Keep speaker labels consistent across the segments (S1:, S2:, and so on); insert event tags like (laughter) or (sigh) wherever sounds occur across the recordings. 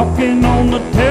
S1: good, talking on the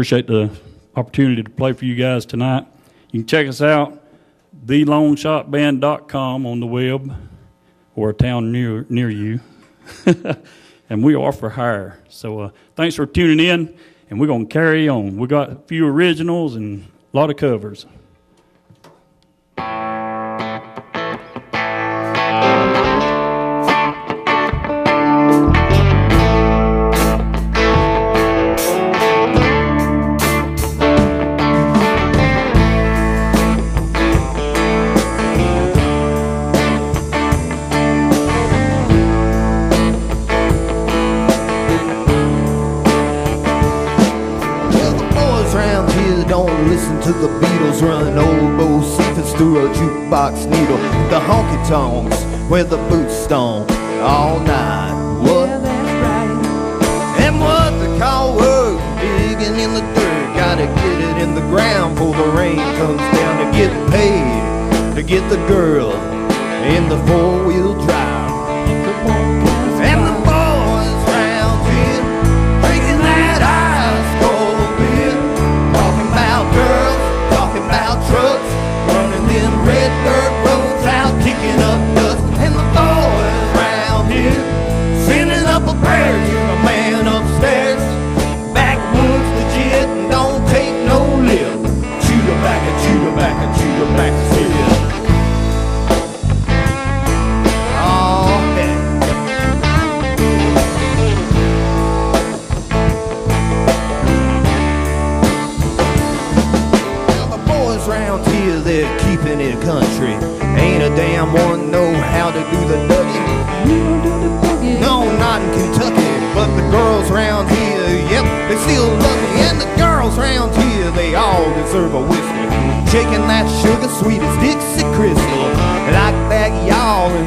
S1: appreciate the opportunity to play for you guys tonight. You can check us out, thelongshotband.com on the web or a town near, near you. (laughs) and we are for hire. So uh, thanks for tuning in, and we're going to carry on. We got a few originals and a lot of covers.
S2: Through a jukebox needle. The honky tonks where the boots stomp all night. What? Yeah, right. And what they call work, digging in the dirt. Gotta get it in the ground before the rain comes down to get paid. To get the girl in the four wheel drive. Damn one know how to do the dougie. No, not in Kentucky, but the girls round here, yep, they still love me. And the girls round here, they all deserve a whiskey. Shaking that sugar sweet as Dixie Crystal. Like that y'all in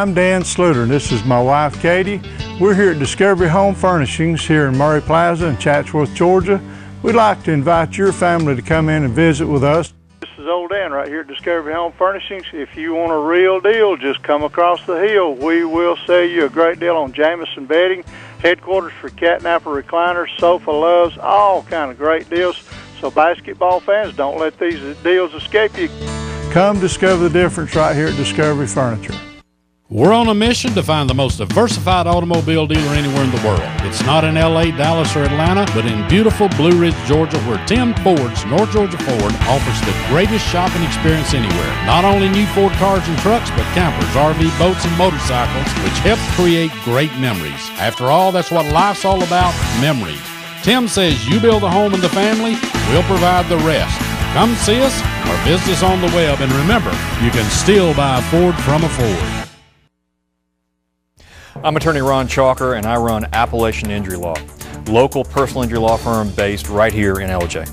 S3: I'm Dan Sluter, and this is my wife Katie. We're here at Discovery Home Furnishings here in Murray Plaza in Chatsworth, Georgia. We'd like to invite your family to come in and visit with us.
S4: This is Old Dan right here at Discovery Home Furnishings. If you want a real deal, just come across the hill. We will sell you a great deal on Jamison bedding, headquarters for catnapper recliners, sofa loves, all kind of great deals. So basketball fans, don't let these deals escape you.
S3: Come discover the difference right here at Discovery Furniture.
S5: We're on a mission to find the most diversified automobile dealer anywhere in the world. It's not in LA, Dallas, or Atlanta, but in beautiful Blue Ridge, Georgia, where Tim Ford's North Georgia Ford offers the greatest shopping experience anywhere. Not only new Ford cars and trucks, but campers, RV boats, and motorcycles, which helps create great memories. After all, that's what life's all about memories. Tim says you build a home and the family, we'll provide the rest. Come see us or visit us on the web, and remember, you can still buy a Ford from a Ford.
S6: I'm attorney Ron Chalker and I run Appalachian Injury Law, local personal injury law firm based right here in Ellijay.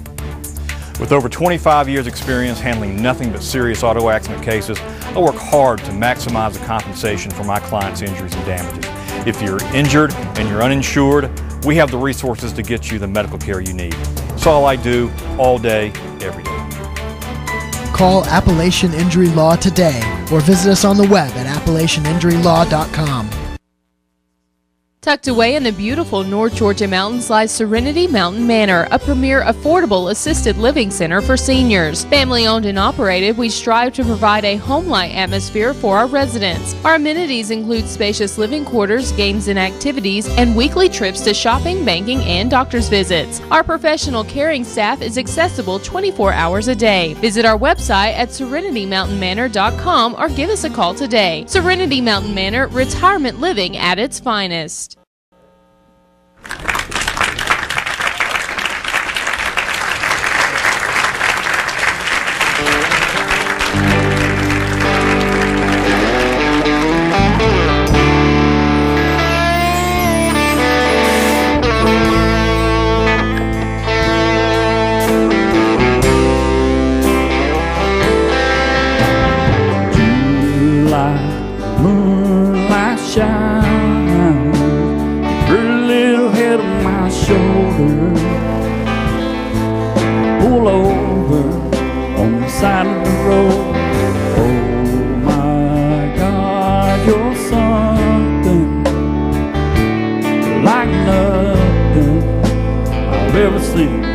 S6: With over 25 years experience handling nothing but serious auto accident cases, I work hard to maximize the compensation for my clients' injuries and damages. If you're injured and you're uninsured, we have the resources to get you the medical care you need. It's all I do all day, every day.
S7: Call Appalachian Injury Law today or visit us on the web at appalachianinjurylaw.com.
S8: Tucked away in the beautiful North Georgia mountains lies Serenity Mountain Manor, a premier affordable assisted living center for seniors. Family owned and operated, we strive to provide a home-like atmosphere for our residents. Our amenities include spacious living quarters, games and activities, and weekly trips to shopping, banking, and doctor's visits. Our professional caring staff is accessible 24 hours a day. Visit our website at serenitymountainmanor.com or give us a call today. Serenity Mountain Manor, retirement living at its finest.
S1: Road. Oh my God, you're something like nothing I've ever seen.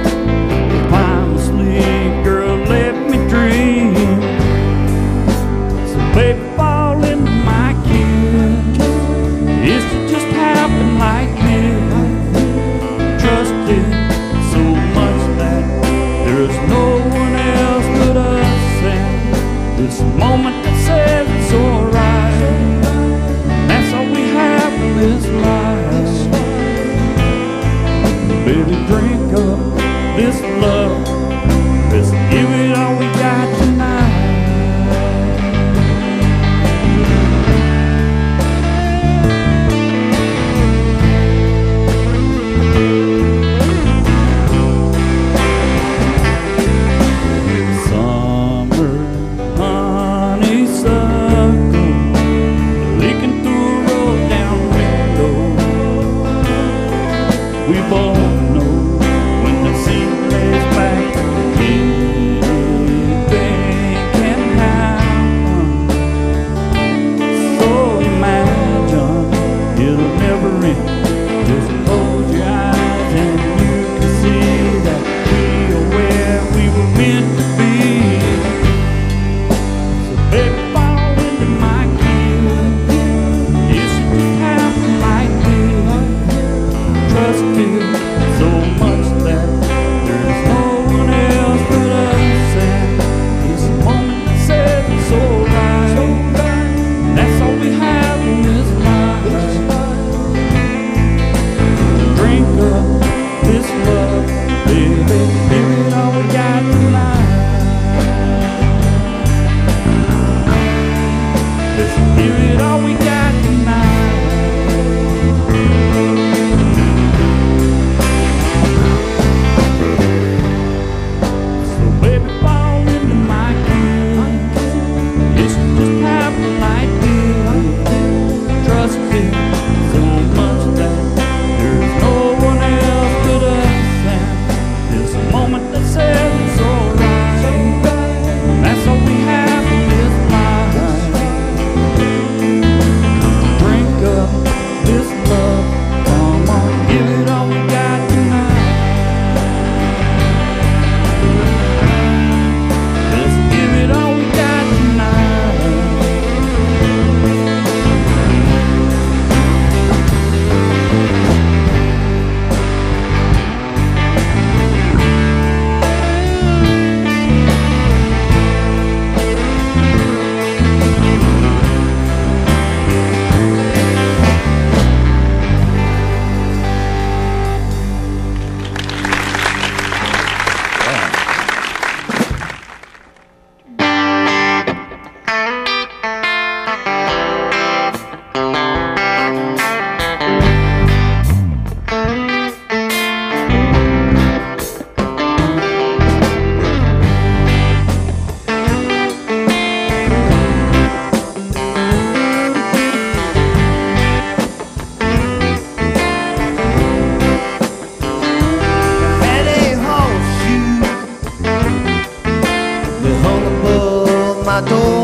S1: と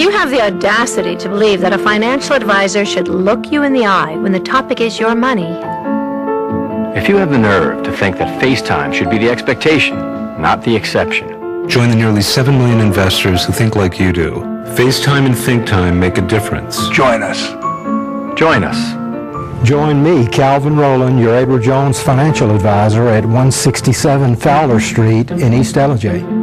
S1: you
S9: have the audacity to believe that a financial advisor should look you in the eye when the topic is your money,
S10: If you have the nerve to think that FaceTime should be the expectation, not the exception,
S11: Join the nearly 7 million investors who think like you do. FaceTime and ThinkTime make a difference.
S10: join us. Join us.
S12: Join me, Calvin Rowland, your Edward Jones financial advisor at 167 Fowler Street in East Ellijay.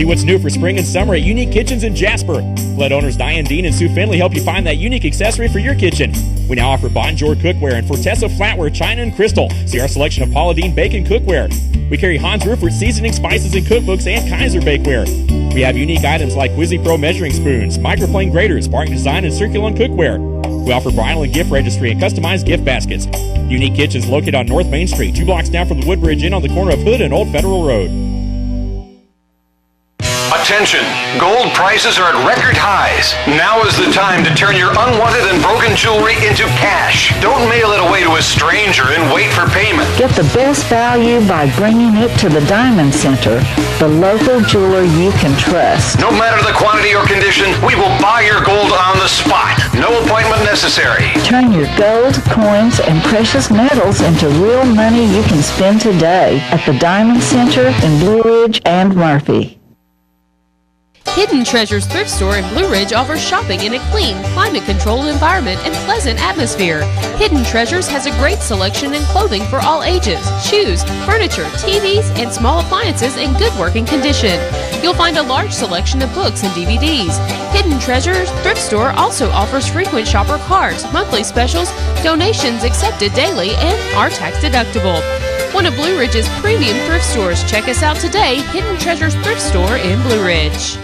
S13: See what's new for spring and summer at Unique Kitchens in Jasper. Let owners Diane Dean and Sue Finley help you find that unique accessory for your kitchen. We now offer Bonjour cookware and Fortessa flatware, china, and crystal. See our selection of Paula Deen bacon cookware. We carry Hans Rupert seasoning, spices, and cookbooks and Kaiser bakeware. We have unique items like Wizzy Pro measuring spoons, microplane graters, Spartan design, and Circulon cookware. We offer bridal and gift registry and customized gift baskets. Unique Kitchens located on North Main Street, two blocks down from the Woodbridge Inn on the corner of Hood and Old Federal Road.
S14: Attention! Gold prices are at record highs. Now is the time to turn your unwanted and broken jewelry into cash. Don't mail it away to a stranger and wait for payment.
S15: Get the best value by bringing it to the Diamond Center, the local jeweler you can trust.
S14: No matter the quantity or condition, we will buy your gold on the spot. No appointment necessary.
S15: Turn your gold, coins, and precious metals into real money you can spend today at the Diamond Center in Blue Ridge and Murphy.
S8: Hidden Treasures Thrift Store in Blue Ridge offers shopping in a clean, climate controlled environment and pleasant atmosphere. Hidden Treasures has a great selection in clothing for all ages, shoes, furniture, TVs, and small appliances in good working condition. You'll find a large selection of books and DVDs. Hidden Treasures Thrift Store also offers frequent shopper cards, monthly specials, donations accepted daily, and are tax deductible. One of Blue Ridge's premium thrift stores. Check us out today, Hidden Treasures Thrift Store in Blue Ridge.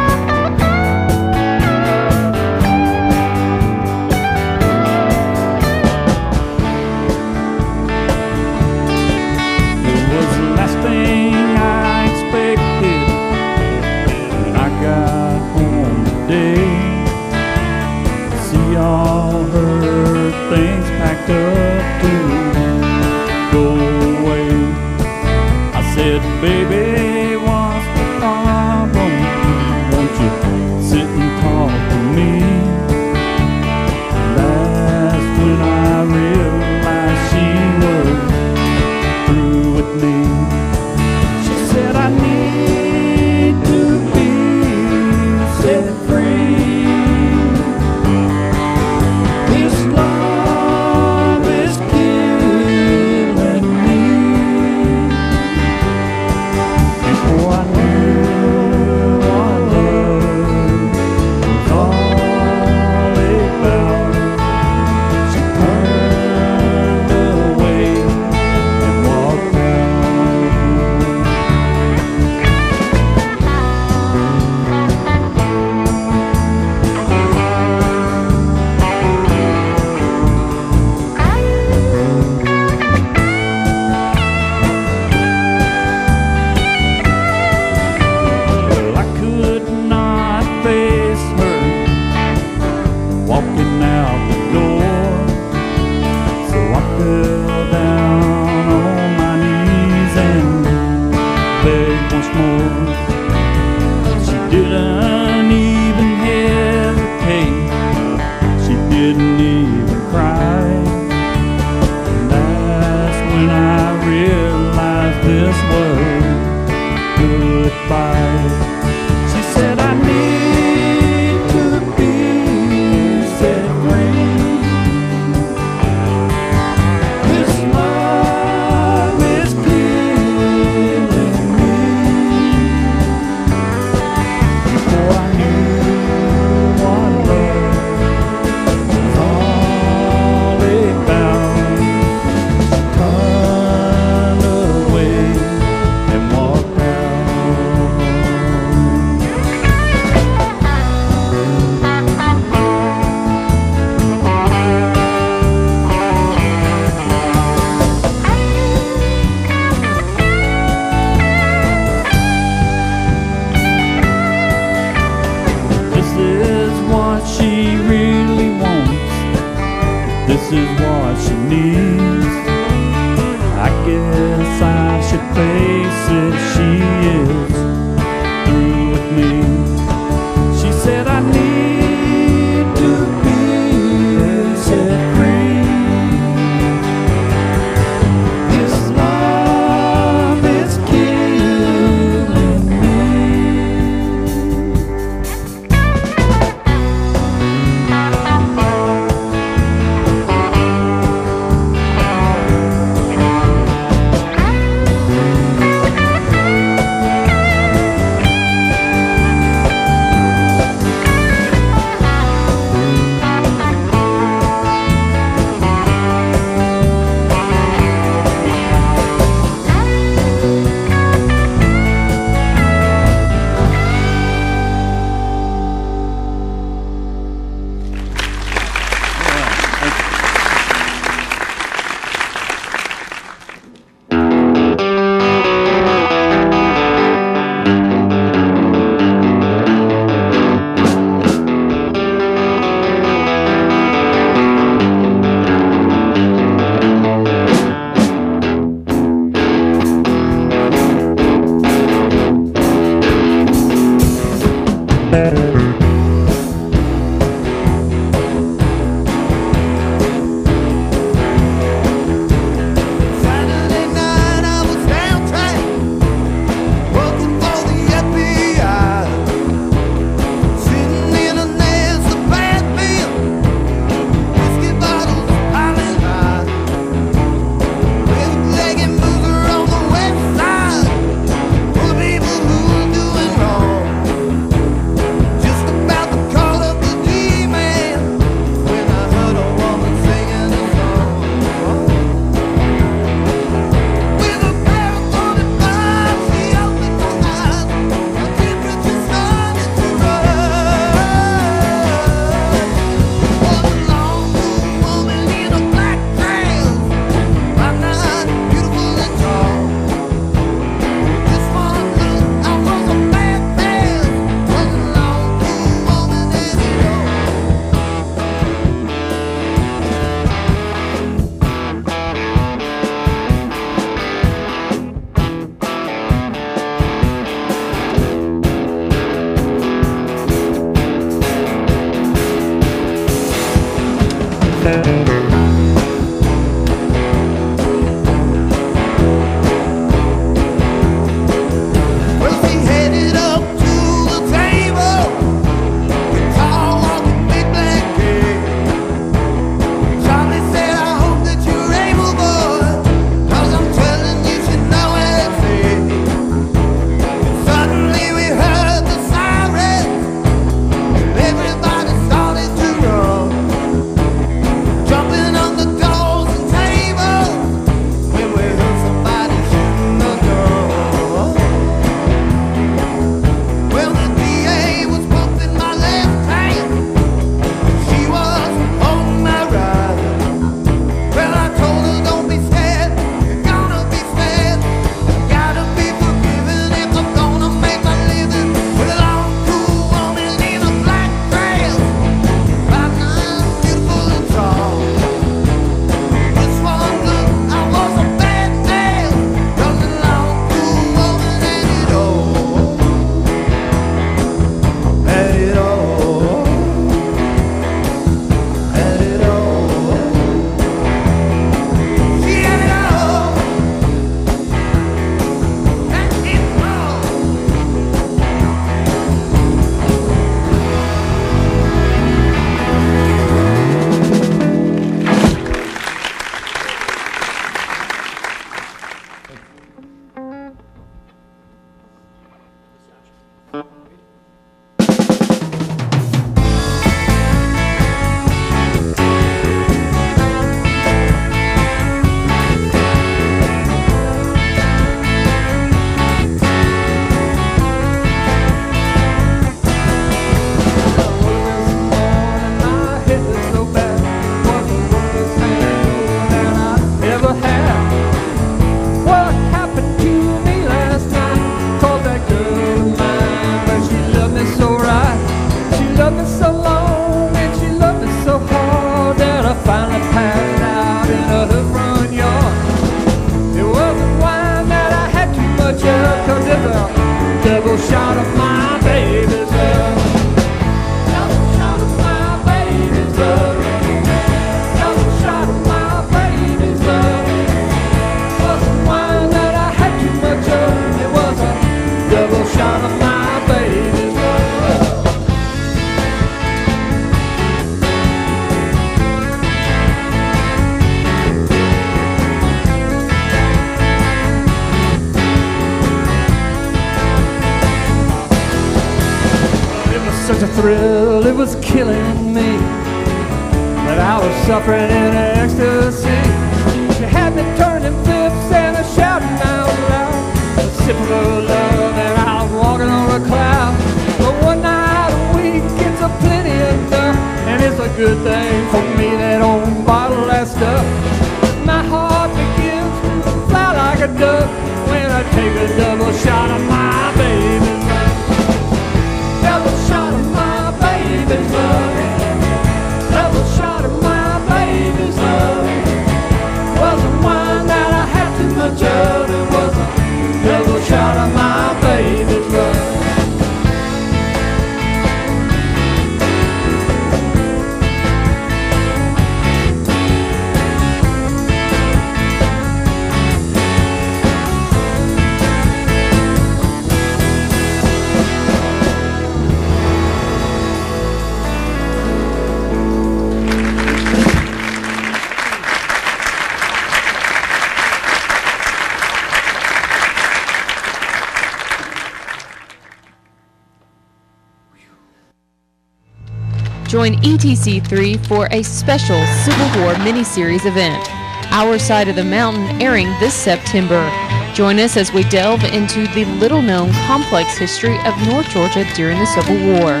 S8: Join ETC3 for a special Civil War miniseries event, Our Side of the Mountain, airing this September. Join us as we delve into the little known complex history of North Georgia during the Civil War,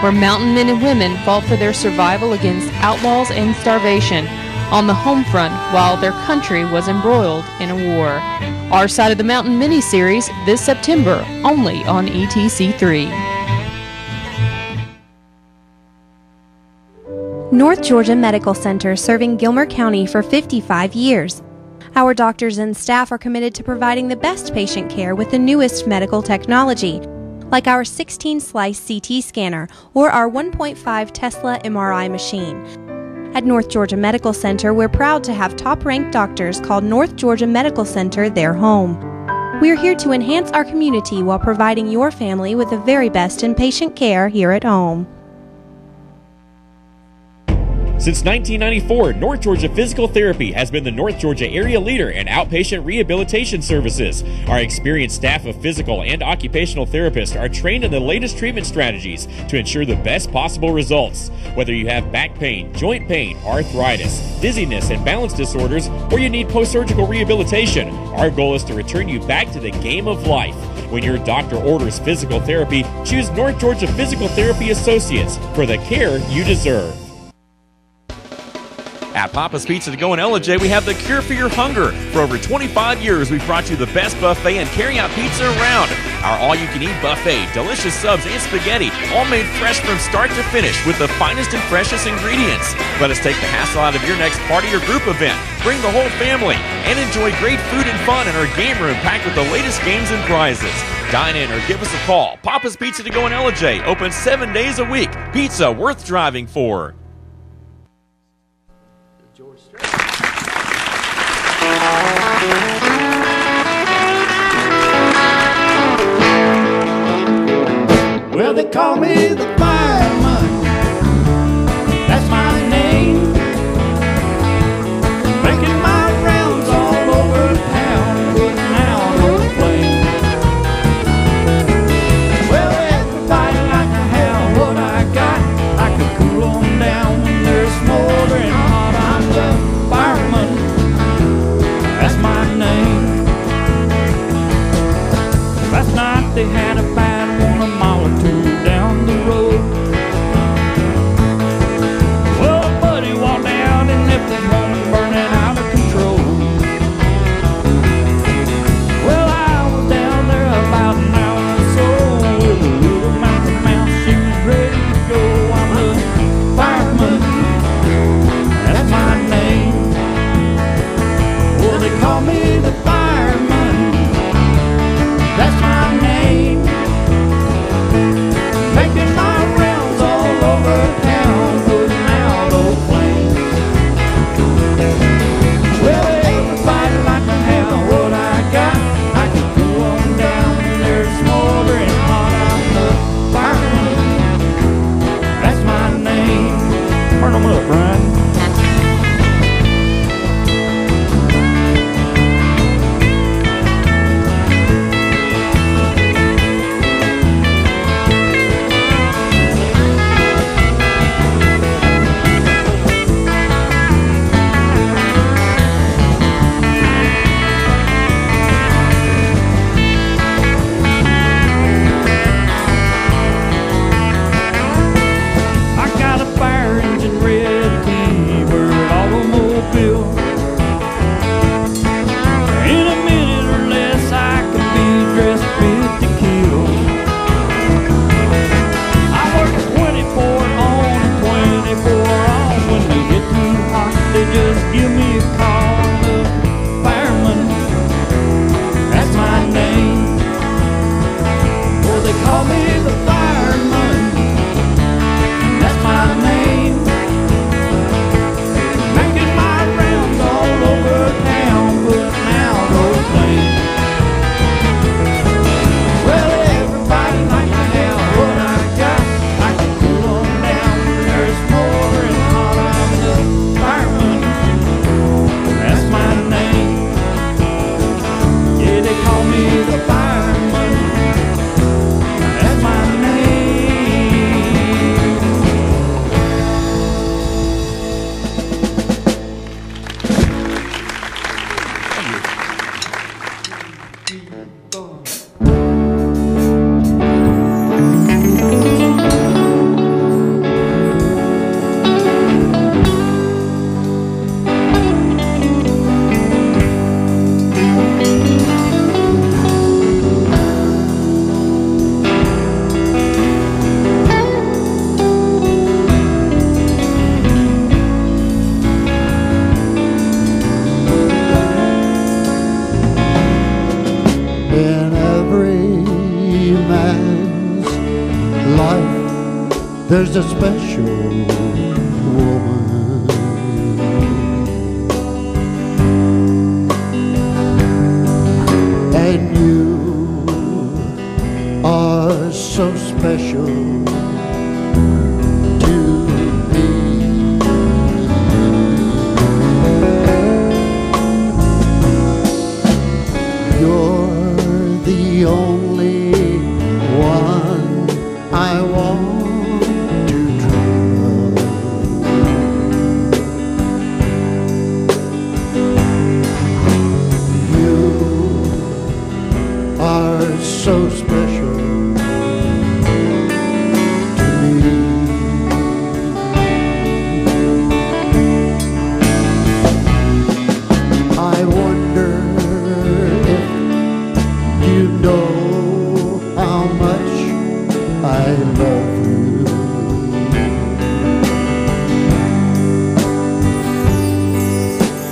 S8: where mountain men and women fought for their survival against outlaws and starvation on the home front while their country was embroiled in a war. Our Side of the Mountain miniseries this September, only on E ETC3.
S16: North Georgia Medical Center serving Gilmer County for 55 years. Our doctors and staff are committed to providing the best patient care with the newest medical technology, like our 16 slice CT scanner or our 1.5 Tesla MRI machine. At North Georgia Medical Center, we're proud to have top ranked doctors call North Georgia Medical Center their home. We're here to enhance our community while providing your family with the very best in patient care here at home.
S13: Since 1994, North Georgia Physical Therapy has been the North Georgia area leader in outpatient rehabilitation services. Our experienced staff of physical and occupational therapists are trained in the latest treatment strategies to ensure the best possible results. Whether you have back pain, joint pain, arthritis, dizziness, and balance disorders, or you need post surgical rehabilitation, our goal is to return you back to the game of life. When your doctor orders physical therapy, choose North Georgia Physical Therapy Associates for the care you deserve. At Papa's Pizza to Go in Ellijay, we have the cure for your hunger. For over 25 years, we've brought you the best buffet and carry-out pizza around. Our all-you-can-eat buffet, delicious subs, and spaghetti, all made fresh from start to finish with the finest and freshest ingredients. Let us take the hassle out of your next party or group event. Bring the whole family and enjoy great food and fun in our game room packed with the latest games and prizes. Dine in or give us a call. Papa's Pizza to Go in Ellijay, open seven days a week. Pizza worth driving for.
S17: Well, they call me the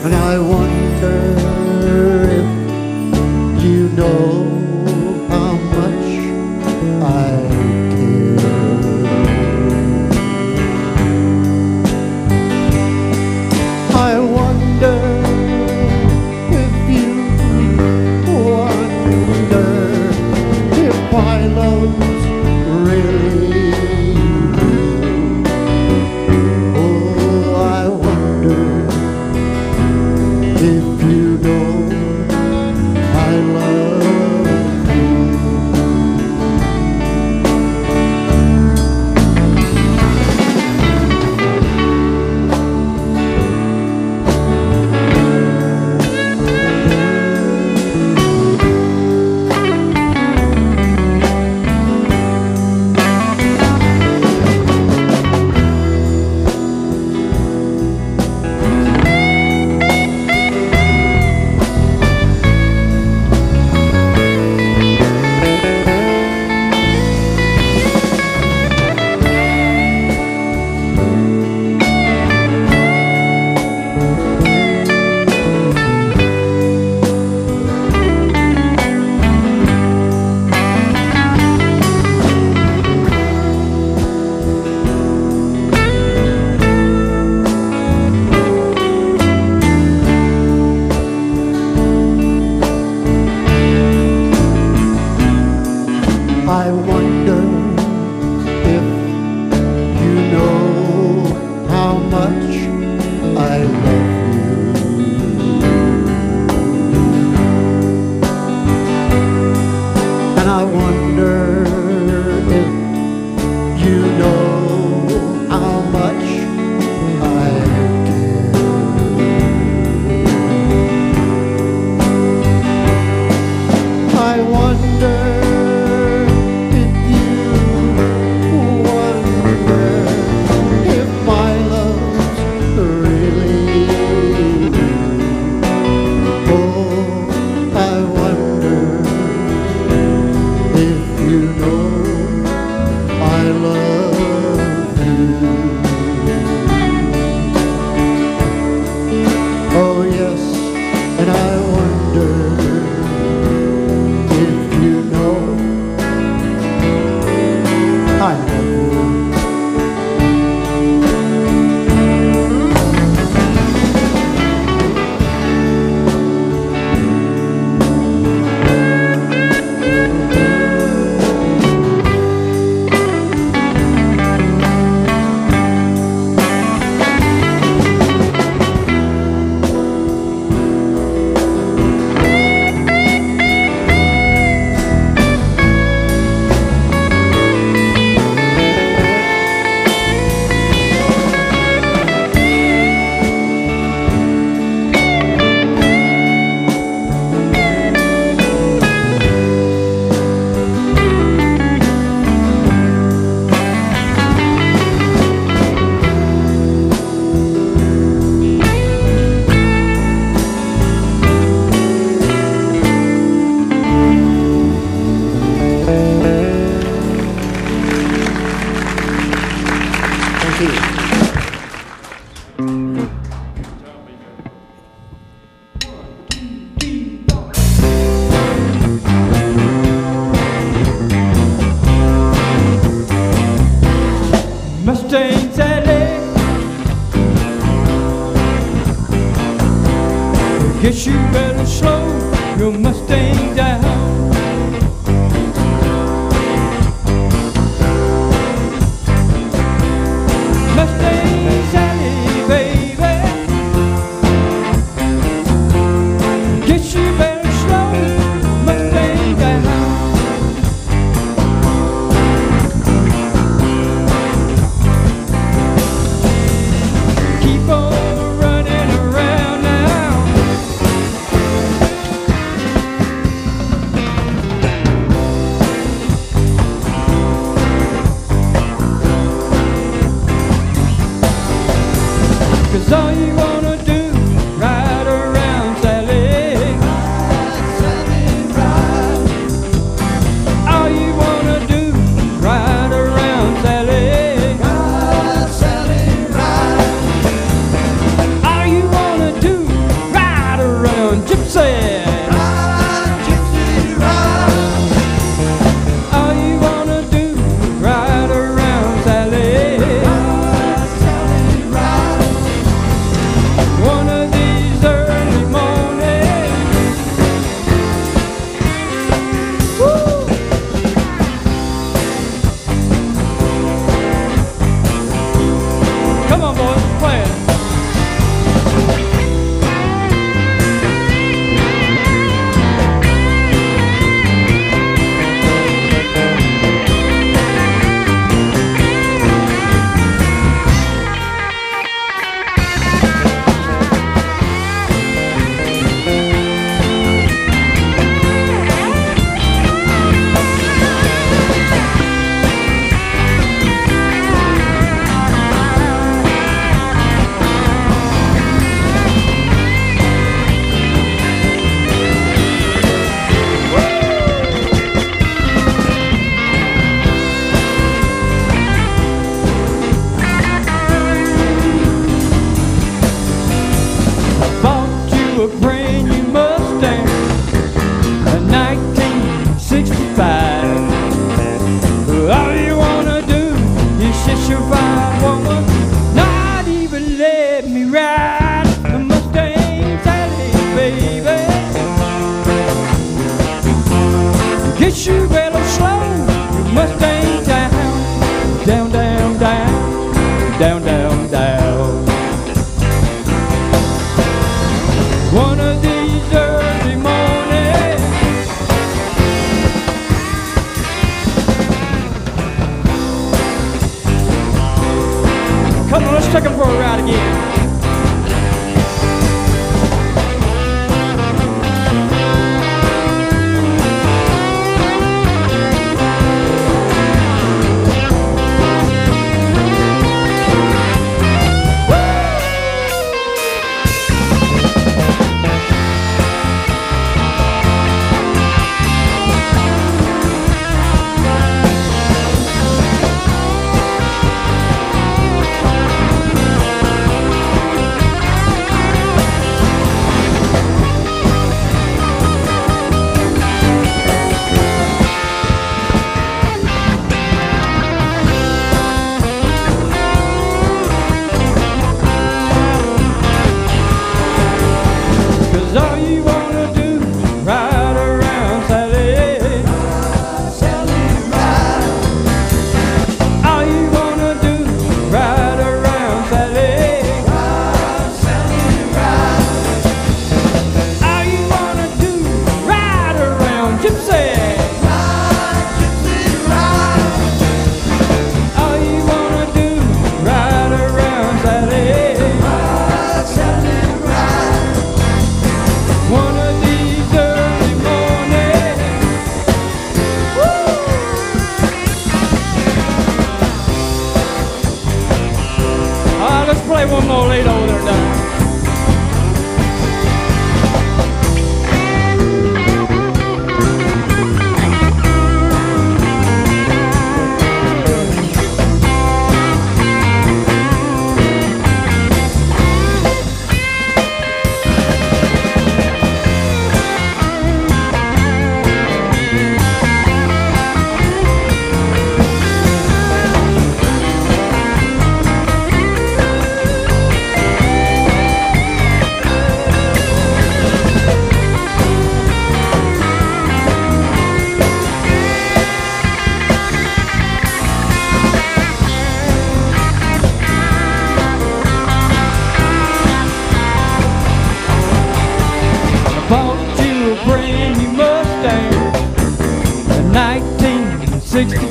S17: And
S18: I wonder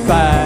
S17: 拜。